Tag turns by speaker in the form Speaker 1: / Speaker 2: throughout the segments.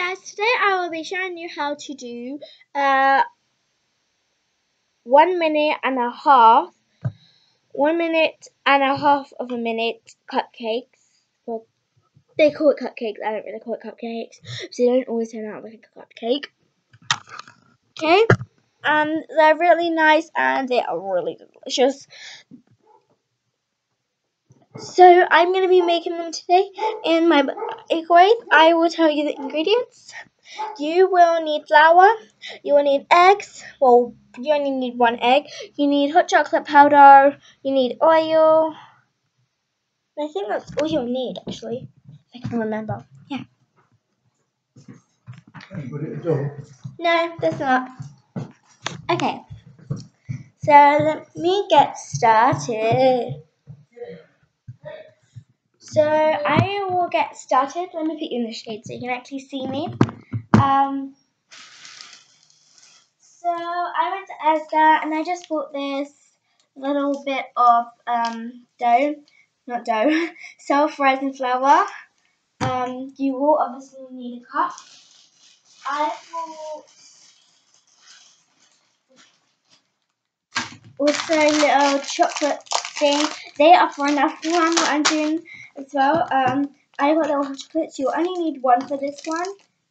Speaker 1: guys, today I will be showing you how to do uh, one minute and a half, one minute and a half of a minute cupcakes. Well, they call it cupcakes, I don't really call it cupcakes, so they don't always turn out like a cupcake. Okay, and they're really nice and they are really delicious. So I'm going to be making them today in my microwave. I will tell you the ingredients. You will need flour. You will need eggs. Well, you only need one egg. You need hot chocolate powder. You need oil. I think that's all you'll need, actually. If I can remember. Yeah. No, that's not. Okay. So let me get started. So I will get started. Let me put you in the shade so you can actually see me. Um, so I went to Asda and I just bought this little bit of um, dough, not dough, self-rising flour. Um, you will obviously need a cup. I will also little chocolate thing. They are for enough one I'm doing as well. Um, I got little chocolates. You only need one for this one.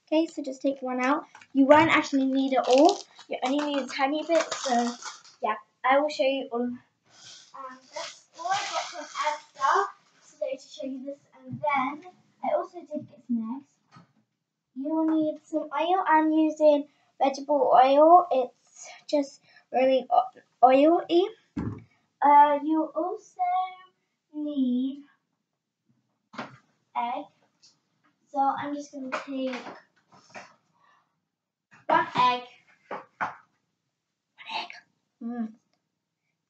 Speaker 1: Okay, so just take one out. You won't actually need it all. You only need a tiny bit. So yeah, I will show you all. Um, all I got from Asda today to show you this. And then I also did get some eggs. You will need some oil. I'm using vegetable oil. It's just really oily. Uh, you also need egg. So I'm just going to take one egg. One egg. Mm.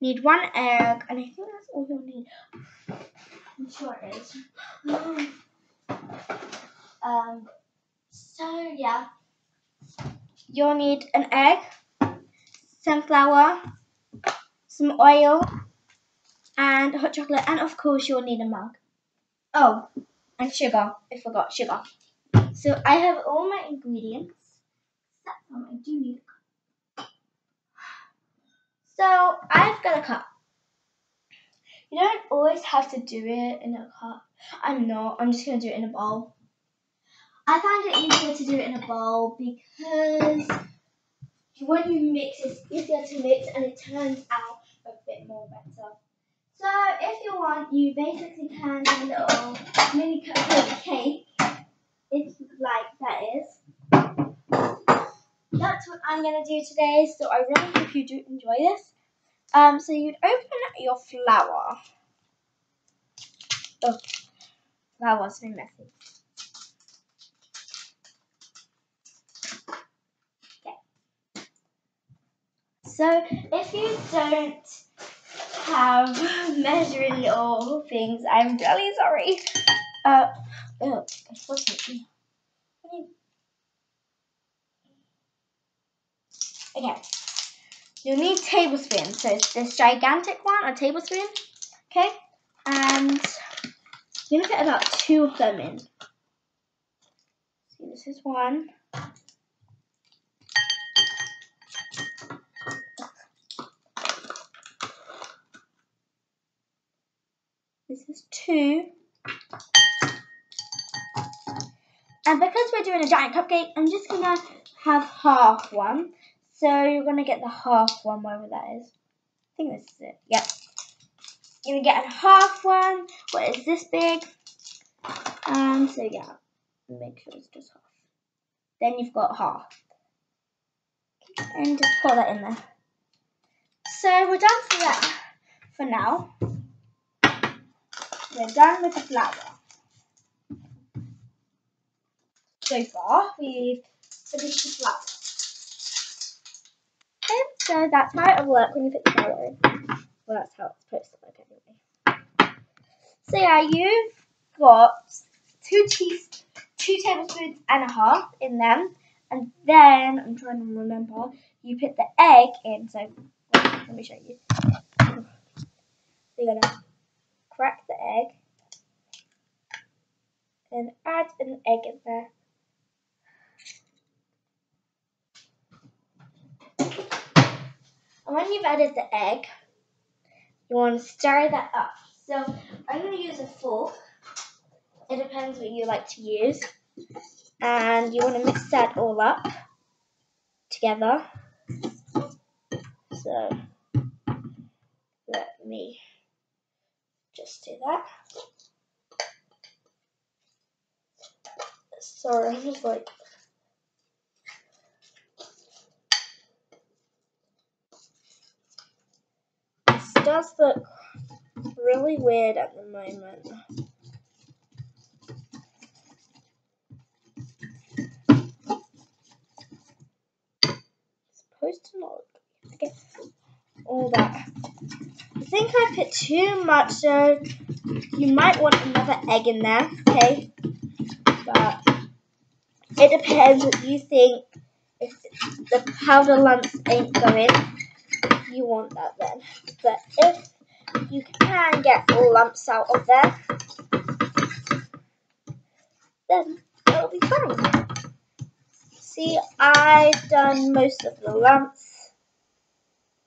Speaker 1: Need one egg, and I think that's all you'll need. I'm sure it is. um. So yeah, you'll need an egg, some flour, some oil, and hot chocolate, and of course you'll need a mug. Oh, and sugar. I forgot sugar. So I have all my ingredients. Um, I do need a cup. So I've got a cup. You don't always have to do it in a cup. I'm not. I'm just to do it in a bowl. I find it easier to do it in a bowl because when you mix, it's easier to mix and it turns out a bit more better. So you want, you basically can a little mini cupcake cake, like that is. That's what I'm going to do today, so I really hope you do enjoy this. Um, so you'd open your flour. Oh, flour's so messy. Okay. So if you don't have measuring all things. I'm really sorry. Uh, oh, Okay. You'll need tablespoons. So it's this gigantic one, a tablespoon. Okay. And you're going to put about two of them in. See, this is one. This is two. And because we're doing a giant cupcake, I'm just going to have half one. So you're going to get the half one, wherever that is. I think this is it. Yep. You're going to get a half one. What is this big? Um, so yeah, make sure it's just half. Then you've got half. And just put that in there. So we're done for that for now. We're done with the flour. So far, we've finished the flour. Okay, so that's how it'll work when you put the flour in. Well, that's how it's supposed to work anyway. So yeah, you've got two teaspoons, two tablespoons and a half in them, and then I'm trying to remember. You put the egg in. So let me show you. So you're gonna crack the egg and add an egg in there. And when you've added the egg, you want to stir that up. So I'm going to use a fork. It depends what you like to use. And you want to mix that all up together. So let me just do that. Sorry, I'm just like this does look really weird at the moment. Supposed to not get all that. I think I put too much, so you might want another egg in there, okay? But it depends what you think. If the powder lumps ain't going, you want that then. But if you can get all lumps out of there, then it'll be fine. See, I've done most of the lumps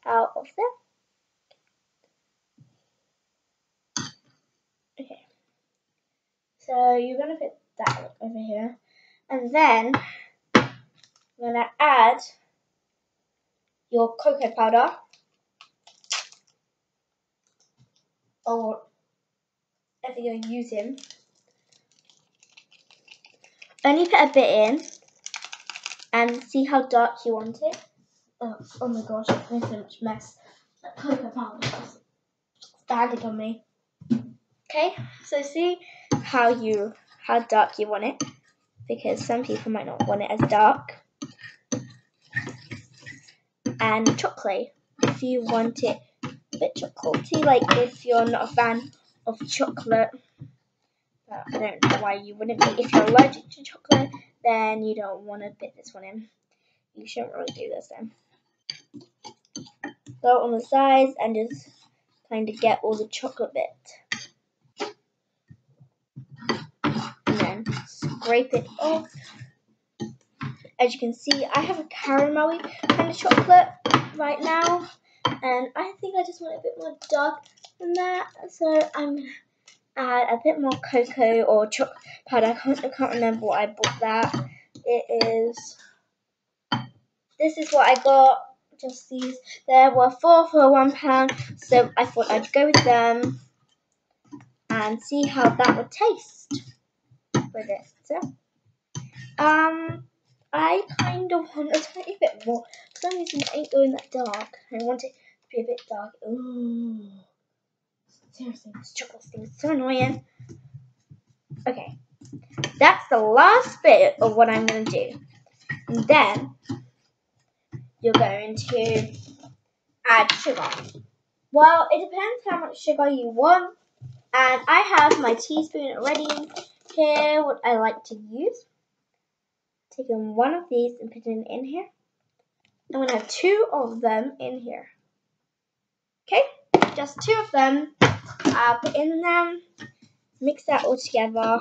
Speaker 1: out of there. So you're going to put that over here. And then I'm going to add your cocoa powder or whatever you're using. Only put a bit in and see how dark you want it. Oh, oh my gosh, I've made so much mess. That cocoa powder is bagging on me. Okay, so see how you how dark you want it because some people might not want it as dark. And chocolate, if you want it a bit chocolatey, like if you're not a fan of chocolate, I don't know why you wouldn't be. If you're allergic to chocolate, then you don't want to put this one in. You shouldn't really do this then. Go on the sides and just kind of get all the chocolate bit. And then scrape it off. As you can see, I have a caramel kind of chocolate right now. And I think I just want a bit more dark than that. So I'm going to add a bit more cocoa or chocolate powder. I can't, I can't remember what I bought that. It is, this is what I got. Just these. There were four for one pound. So I thought I'd go with them and see how that would taste with it. Um, I kind of want a tiny bit more. For some reason, it ain't going that dark. I want it to be a bit dark. Ooh. Seriously, this chocolate thing is so annoying. Okay, that's the last bit of what I'm going to do. And then, you're going to add sugar. Well, it depends how much sugar you want. And I have my teaspoon already here, what I like to use. Taking one of these and putting it in here. I'm going to have two of them in here. Okay, just two of them. I'll put in them, mix that all together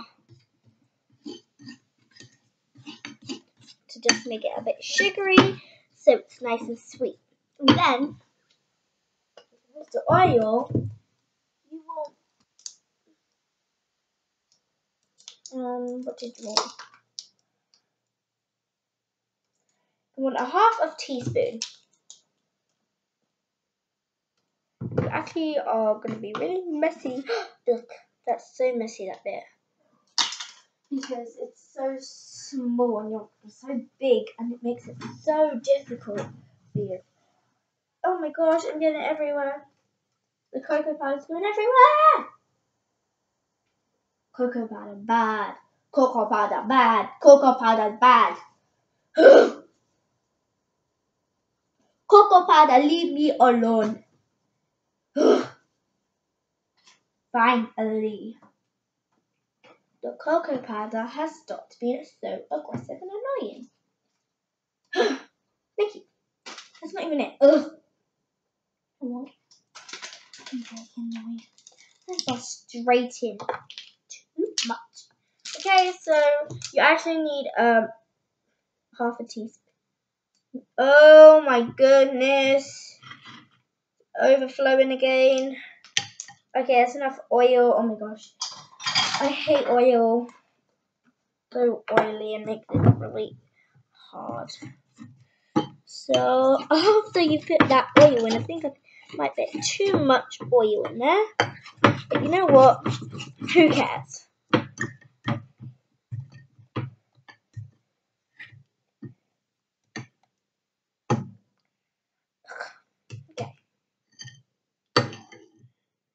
Speaker 1: to just make it a bit sugary so it's nice and sweet. And then, the oil, you will, um, what did you want? You want a half of teaspoon. You actually are going to be really messy. Look, that's so messy, that bit. Because it's so small and you're so big and it makes it so difficult for you. Oh my gosh, I'm getting it everywhere. The cocoa powder's going everywhere. Cocoa powder bad. Cocoa powder bad. Cocoa powder bad. cocoa powder, leave me alone. Finally. The cocoa powder has stopped being so aggressive and annoying. You. That's not even it. Ugh. I'm. That's frustrating. Too much. Okay, so you actually need um half a teaspoon. Oh my goodness. overflowing again. Okay, that's enough oil. Oh my gosh. I hate oil. So oily and makes it really hard. So after you put that oil in, I think I might put too much oil in there. But you know what? Who cares? Okay.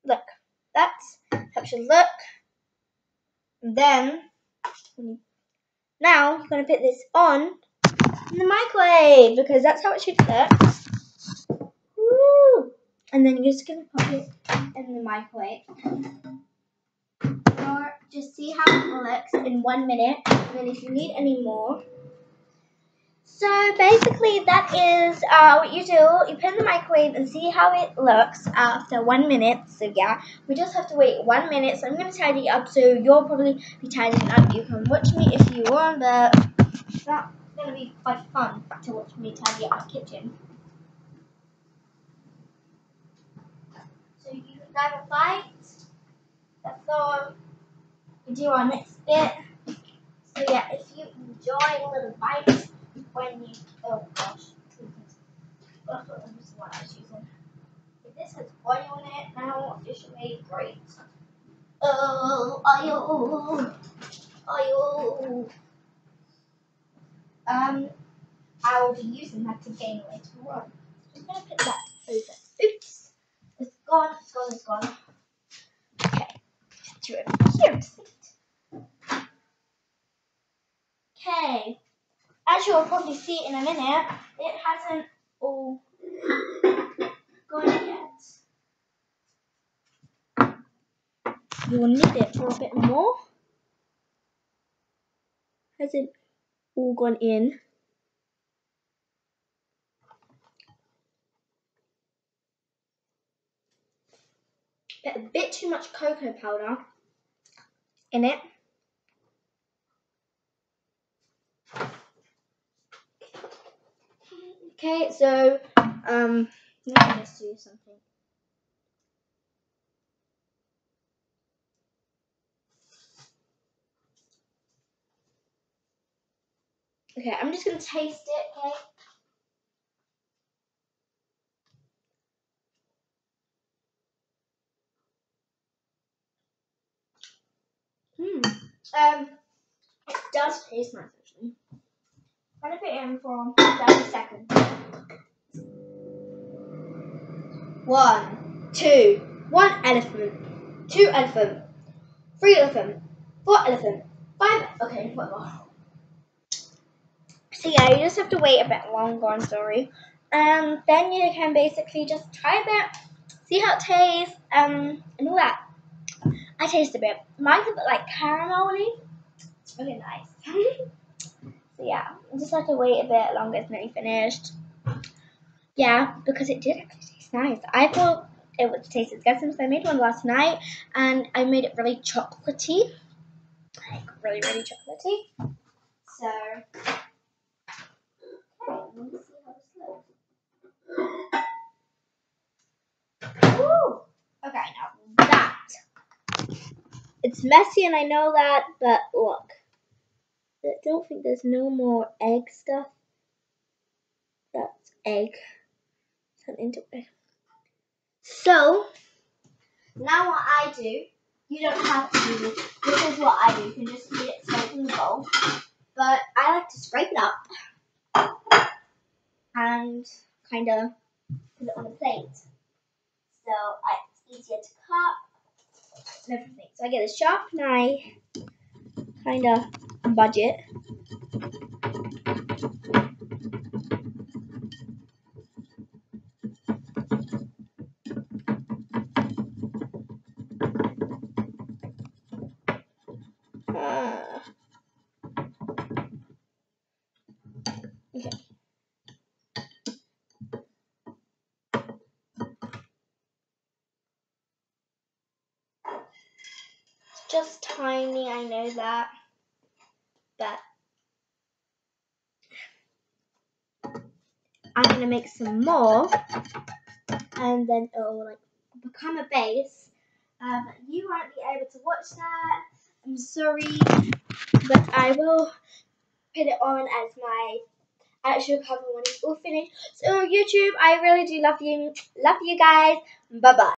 Speaker 1: Look, should look. And then, now you're going to put this on in the microwave because that's how it should look. Woo! And then you're just going to put it in the microwave. Or just see how it looks in one minute. And then if you need any more, so basically that is uh, what you do. You put in the microwave and see how it looks after one minute. So yeah, we just have to wait one minute. So I'm going to tidy up. So you'll probably be tidying up. You can watch me if you want, but not going to be quite fun to watch me tidy up my kitchen. So you can grab a bite. That's all we do our next bit. So yeah, if you enjoy little bites, when you oh gosh, that's what this is what I was using. If this has oil in it now, be great. Oh, oil, oil. Um, I will be using that to gain later on. I'm gonna put that over. Oops, it's gone, it's gone, it's gone. Okay, do it here. Okay as you'll probably see in a minute, it hasn't all gone yet. You will need it for a bit more. Hasn't all gone in. Put a bit too much cocoa powder in it. Okay, so um, let me just do something. Okay, I'm just gonna taste it. Okay. Hmm. Um, it does taste nice actually. Gonna put it in for 30 seconds. One, two, one elephant, two elephant, three elephant, four elephant, five. Okay, whatever. So yeah, you just have to wait a bit longer. I'm sorry. Um, then you can basically just try a bit, see how it tastes, um, and all that. I taste a bit. Mine's a bit like caramelly. It's really nice. so yeah, just have to wait a bit longer. It's nearly finished. Yeah, because it did actually taste nice. I thought it would taste disgusting, so I made one last night, and I made it really chocolatey, like really, really chocolatey. So, okay, let me see how this looks. Woo! Okay, now that it's messy, and I know that, but look, I don't think there's no more egg stuff. That's egg into it. So now what I do, you don't have to do this. This is what I do. You can just eat it straight from the bowl. But I like to scrape it up and kind of put it on a plate. So it's easier to cut and everything. So I get a sharp knife, kind of budget. Just tiny, I know that. But I'm going to make some more and then it'll like become a base. Um, you won't be able to watch that. I'm sorry, but I will put it on as my actual cover when it's all finished. So YouTube, I really do love you. Love you guys. Bye bye.